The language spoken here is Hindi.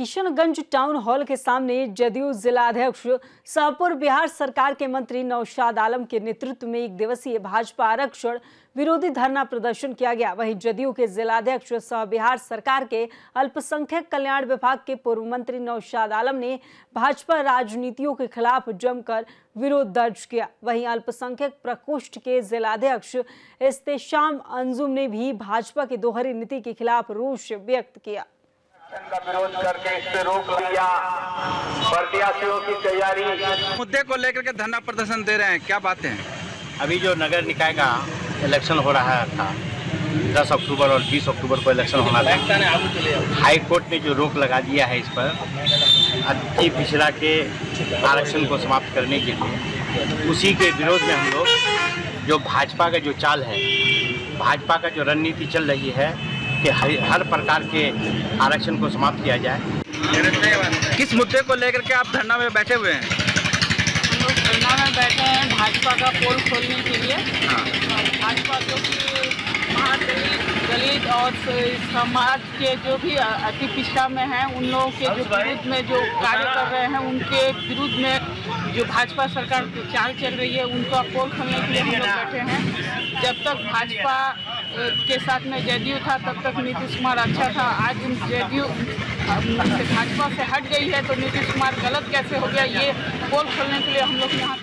किशनगंज टाउन हॉल के सामने जदयू जिलाध्यक्ष शाहपुर बिहार सरकार के मंत्री नौशाद आलम के नेतृत्व में एक दिवसीय भाजपा आरक्षण विरोधी धरना प्रदर्शन किया गया। वहीं जदयू के जिलाध्यक्ष, सह बिहार सरकार के अल्पसंख्यक कल्याण विभाग के पूर्व मंत्री नौशाद आलम ने भाजपा राजनीतियों के खिलाफ जमकर विरोध दर्ज किया। वहीं अल्पसंख्यक प्रकोष्ठ के जिलाध्यक्ष इस्तेशाम अंजुम ने भी भाजपा की दोहरी नीति के खिलाफ रोष व्यक्त किया। का विरोध करके इस पे रोक लिया। प्रत्याशियों की तैयारी। मुद्दे को लेकर के धरना प्रदर्शन दे रहे हैं। क्या बातें हैं? अभी जो नगर निकाय का इलेक्शन हो रहा था 10 अक्टूबर और 20 अक्टूबर को इलेक्शन होना था हाई कोर्ट ने जो रोक लगा दिया है इस पर अति पिछड़ा के आरक्षण को समाप्त करने के लिए उसी के विरोध में हम लोग जो भाजपा का जो चाल है भाजपा का जो रणनीति चल रही है कि हर प्रकार के आरक्षण को समाप्त किया जाए। किस मुद्दे को लेकर के आप धरना में बैठे हुए हैं? हम लोग धरना में बैठे हैं भाजपा का पोल खोलने के लिए। और समाज के जो भी अति पिछड़ा में हैं, उन लोगों के जो विरुद्ध में जो कार्य कर रहे हैं, उनके विरुद्ध में जो भाजपा सरकार चाल चल रही है, उनका पोल खोलने के लिए हम लोग बैठे हैं। जब तक भाजपा के साथ में जदयू था, तब तक नीतीश कुमार अच्छा था। आज जदयू भाजपा से हट गई है तो नीतीश कुमार गलत कैसे हो गया, ये पोल खोलने के लिए हम लोग यहाँ